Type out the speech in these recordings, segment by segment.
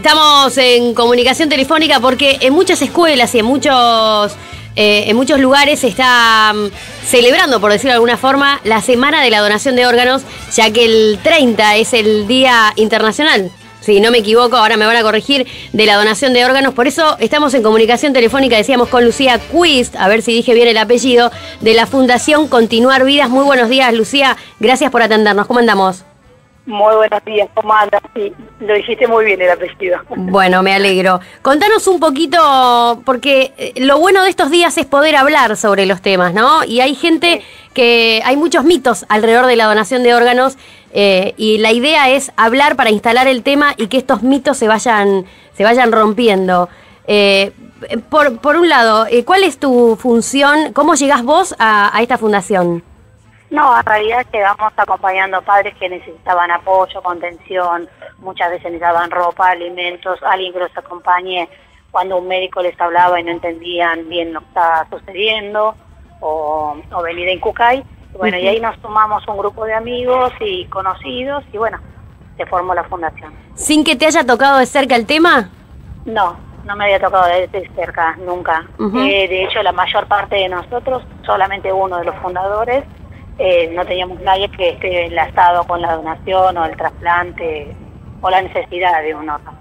Estamos en comunicación telefónica porque en muchas escuelas y en muchos, eh, en muchos lugares se está mm, celebrando, por decirlo de alguna forma, la Semana de la Donación de Órganos, ya que el 30 es el Día Internacional. Si no me equivoco, ahora me van a corregir, de la donación de órganos. Por eso estamos en comunicación telefónica, decíamos con Lucía Quist, a ver si dije bien el apellido, de la Fundación Continuar Vidas. Muy buenos días, Lucía. Gracias por atendernos. ¿Cómo andamos? Muy buenos días, ¿cómo andas? Sí, lo dijiste muy bien el apellido. Bueno, me alegro. Contanos un poquito, porque eh, lo bueno de estos días es poder hablar sobre los temas, ¿no? Y hay gente que, hay muchos mitos alrededor de la donación de órganos eh, y la idea es hablar para instalar el tema y que estos mitos se vayan, se vayan rompiendo. Eh, por, por un lado, ¿cuál es tu función? ¿Cómo llegás vos a esta fundación? No, en realidad quedamos acompañando padres que necesitaban apoyo, contención, muchas veces necesitaban ropa, alimentos, alguien que los acompañe cuando un médico les hablaba y no entendían bien lo que estaba sucediendo, o, o venir en Cucay. Bueno, y ahí nos tomamos un grupo de amigos y conocidos y bueno, se formó la fundación. ¿Sin que te haya tocado de cerca el tema? No, no me había tocado de, cerca, nunca. Eh, de hecho, la mayor parte de nosotros, solamente uno de los fundadores, eh, no teníamos nadie que esté enlazado con la donación o el trasplante o la necesidad de un órgano.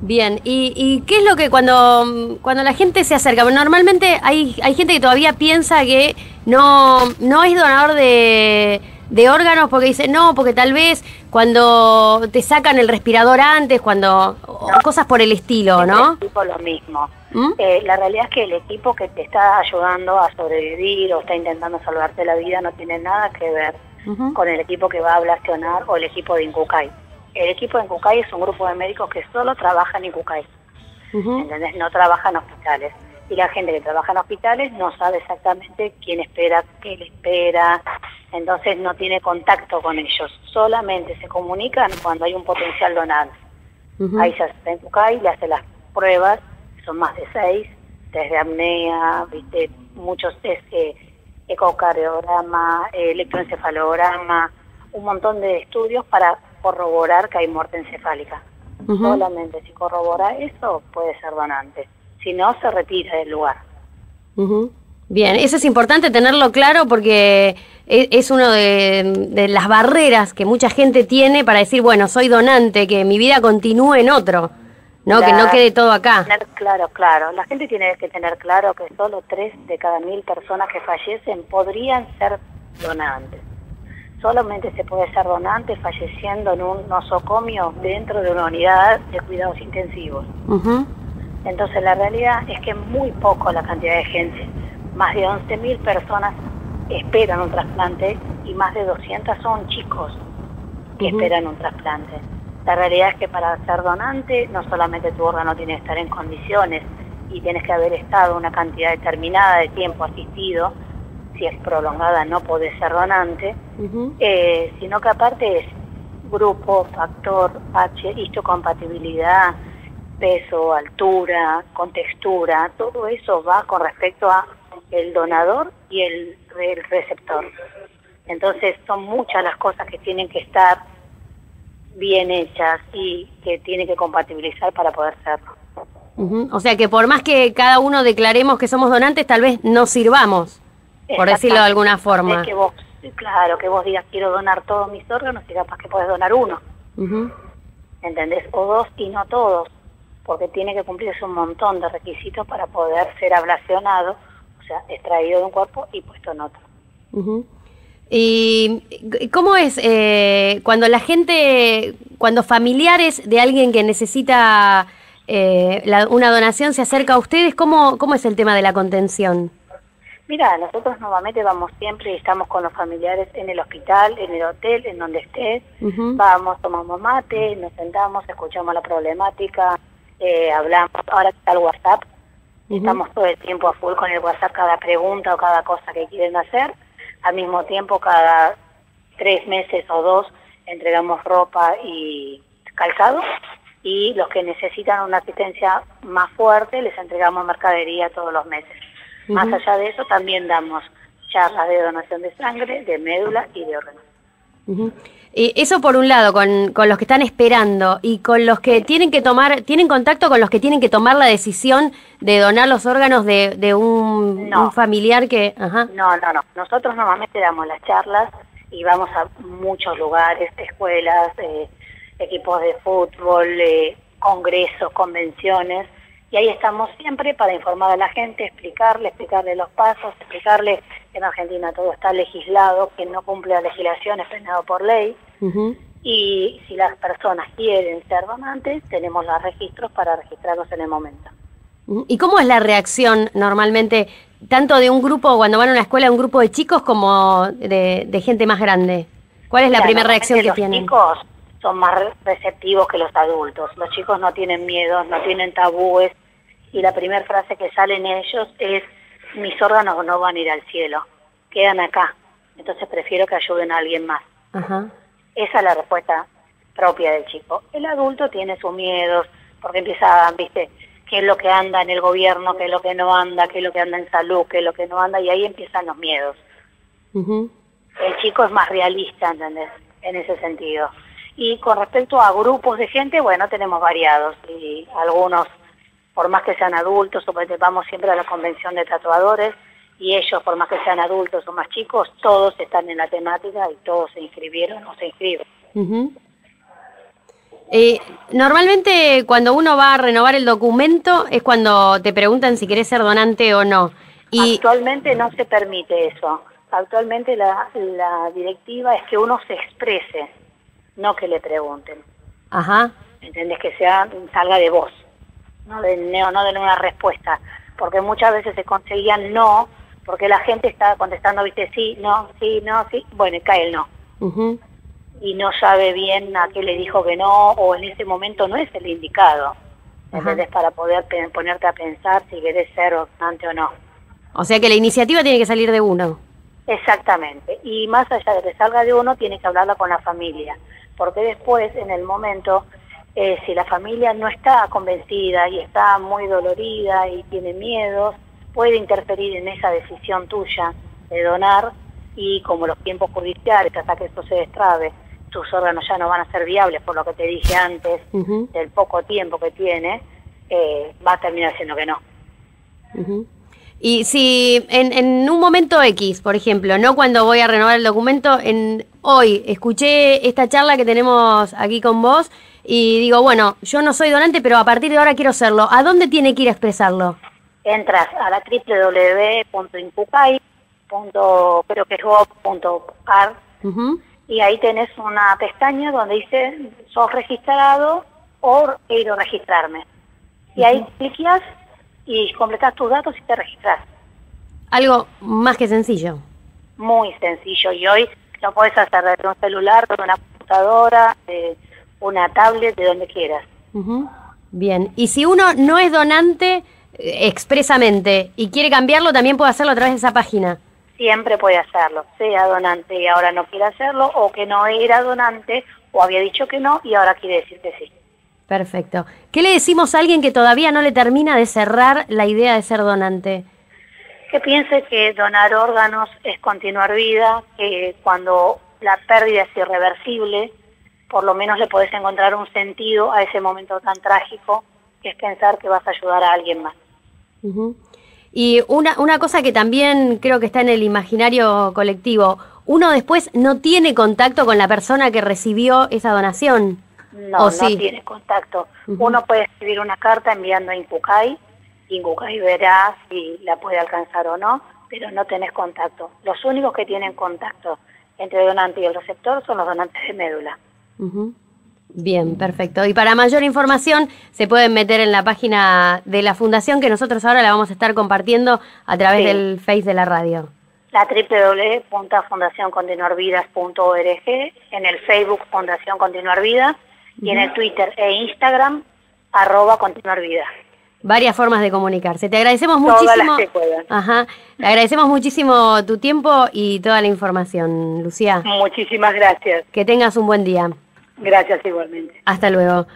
Bien, ¿Y, qué es lo que cuando, cuando la gente se acerca? Normalmente hay, hay gente que todavía piensa que no, no es donador de, de órganos porque dice, no, porque tal vez cuando te sacan el respirador antes, cuando cosas por el estilo, ¿no? Tipo lo mismo. ¿Mm? Eh, la realidad es que el equipo que te está ayudando a sobrevivir o está intentando salvarte la vida no tiene nada que ver con el equipo que va a blasionar o el equipo de Incucay. El equipo de Incucay es un grupo de médicos que solo trabaja en Incucay. ¿Entendés? No trabaja en hospitales. Y la gente que trabaja en hospitales no sabe exactamente quién espera, qué le espera, entonces no tiene contacto con ellos. Solamente se comunican cuando hay un potencial donante. Ahí se hace en Incucay, le hace las pruebas son más de seis, desde apnea, viste, muchos test, eh, ecocardiograma, electroencefalograma, un montón de estudios para corroborar que hay muerte encefálica. Solamente si corrobora eso puede ser donante. Si no, se retira del lugar. Bien, eso es importante tenerlo claro porque e, es una de, de, las barreras que mucha gente tiene para decir, bueno, soy donante, que mi vida continúe en otro. No, que no quede todo acá. claro, claro. La gente tiene que tener claro que solo tres de cada mil personas que fallecen podrían ser donantes. Solamente se puede ser donante falleciendo en un nosocomio dentro de una unidad de cuidados intensivos. Entonces la realidad es que muy poco la cantidad de gente. Más de 11.000 personas esperan un trasplante y más de 200 son chicos que esperan un trasplante. La realidad es que para ser donante no solamente tu órgano tiene que estar en condiciones y tienes que haber estado una cantidad determinada de tiempo asistido, si es prolongada no podés ser donante, eh, sino que aparte es grupo, factor, H, histocompatibilidad, peso, altura, contextura, todo eso va con respecto a el donador y el receptor. Entonces son muchas las cosas que tienen que estar bien hechas y que tiene que compatibilizar para poder serlo. O sea que por más que cada uno declaremos que somos donantes, tal vez no sirvamos, por decirlo de alguna forma. que vos, claro, que vos digas quiero donar todos mis órganos y capaz que puedes donar uno. ¿Entendés? O dos y no todos, porque tiene que cumplirse un montón de requisitos para poder ser ablacionado, sea, extraído de un cuerpo y puesto en otro. ¿Y cómo es eh, cuando la gente, cuando familiares de alguien que necesita eh, una donación se acerca a ustedes, ¿cómo, cómo es el tema de la contención? Mira, nosotros nuevamente vamos siempre y estamos con los familiares en el hospital, en el hotel, en donde estés. Vamos, tomamos mate, nos sentamos, escuchamos la problemática, eh, hablamos. Ahora está el WhatsApp, estamos todo el tiempo a full con el WhatsApp, cada pregunta o cada cosa que quieren hacer al mismo tiempo, cada tres meses o dos entregamos ropa y calzado y los que necesitan una asistencia más fuerte les entregamos mercadería todos los meses. Más allá de eso también damos charlas de donación de sangre, de médula y de órganos. Eh, eso por un lado, con, con, los que están esperando y con los que tienen que tomar, tienen contacto con los que tienen que tomar la decisión de donar los órganos de, de un, familiar que... Ajá. No, no, no. Nosotros normalmente damos las charlas y vamos a muchos lugares, escuelas, eh, equipos de fútbol, eh, congresos, convenciones, y ahí estamos siempre para informar a la gente, explicarle, explicarle los pasos, explicarle en Argentina todo está legislado, que no cumple la legislación es frenado por ley. Y si las personas quieren ser donantes, tenemos los registros para registrarlos en el momento. ¿Y cómo es la reacción normalmente, tanto de un grupo, cuando van a una escuela, un grupo de chicos como de, gente más grande? ¿Cuál es la primera reacción que tienen? Los chicos son más receptivos que los adultos. Los chicos no tienen miedo, no tienen tabúes, y la primera frase que sale en ellos es, mis órganos no van a ir al cielo, quedan acá, entonces prefiero que ayuden a alguien más. Esa es la respuesta propia del chico. El adulto tiene sus miedos, porque empieza, viste, qué es lo que anda en el gobierno, qué es lo que no anda, qué es lo que anda en salud, qué es lo que no anda, y ahí empiezan los miedos. El chico es más realista, ¿entendés? En ese sentido. Y con respecto a grupos de gente, bueno, tenemos variados, y algunos por más que sean adultos, o vamos siempre a la convención de tatuadores, y ellos, por más que sean adultos o más chicos, todos están en la temática y todos se inscribieron o se inscriben. Eh, normalmente cuando uno va a renovar el documento es cuando te preguntan si querés ser donante o no. Y... Actualmente no se permite eso. Actualmente la, la directiva es que uno se exprese, no que le pregunten. Ajá. ¿Entendés? Que sea, salga de voz no de no de una respuesta, porque muchas veces se conseguían no, porque la gente estaba contestando, viste, sí, no, sí, no, sí, bueno, y cae el no. Y no sabe bien a qué le dijo que no, o en ese momento no es el indicado. Entonces, para poder ponerte a pensar si querés ser donante o no. O sea que la iniciativa tiene que salir de uno. Exactamente. Y más allá de que salga de uno, tiene que hablarla con la familia. Porque después, en el momento, eh, si la familia no está convencida y está muy dolorida y tiene miedos, puede interferir en esa decisión tuya de donar y como los tiempos judiciales hasta que esto se destrabe, tus órganos ya no van a ser viables por lo que te dije antes, del poco tiempo que tiene, eh, va a terminar siendo que no. Y si en, en, un momento X, por ejemplo, no cuando voy a renovar el documento, en hoy escuché esta charla que tenemos aquí con vos y digo, bueno, yo no soy donante, pero a partir de ahora quiero serlo. ¿A dónde tiene que ir a expresarlo? Entras a la www.incucay.gov.ar y ahí tenés una pestaña donde dice, sos registrado o quiero registrarme. Y ahí clicas y completas tus datos y te registras. Algo más que sencillo. Muy sencillo y hoy lo puedes hacer desde un celular, desde una computadora, eh, una tablet, de donde quieras. Bien, y si uno no es donante eh, expresamente y quiere cambiarlo, también puede hacerlo a través de esa página. Siempre puede hacerlo, sea donante y ahora no quiere hacerlo, o que no era donante o había dicho que no y ahora quiere decir que sí. Perfecto. ¿Qué le decimos a alguien que todavía no le termina de cerrar la idea de ser donante? Que piense que donar órganos es continuar vida, que cuando la pérdida es irreversible, por lo menos le podés encontrar un sentido a ese momento tan trágico, que es pensar que vas a ayudar a alguien más. Y una, una cosa que también creo que está en el imaginario colectivo, uno después no tiene contacto con la persona que recibió esa donación. No, no tiene contacto. Uno puede escribir una carta enviando a Incucay, Incucay verá si la puede alcanzar o no, pero no tenés contacto. Los únicos que tienen contacto entre el donante y el receptor son los donantes de médula. Bien, perfecto. Y para mayor información se pueden meter en la página de la fundación que nosotros ahora la vamos a estar compartiendo a través del Face de la radio. La www.fundacioncontinuarvidas.org, en el Facebook Fundación Continuar Vida y en el Twitter e Instagram arroba Continuar Vida. Varias formas de comunicarse. Te agradecemos muchísimo. Ajá. Te agradecemos muchísimo tu tiempo y toda la información, Lucía. Muchísimas gracias. Que tengas un buen día. Gracias igualmente. Hasta luego.